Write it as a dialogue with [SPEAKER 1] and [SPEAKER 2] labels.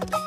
[SPEAKER 1] Bye.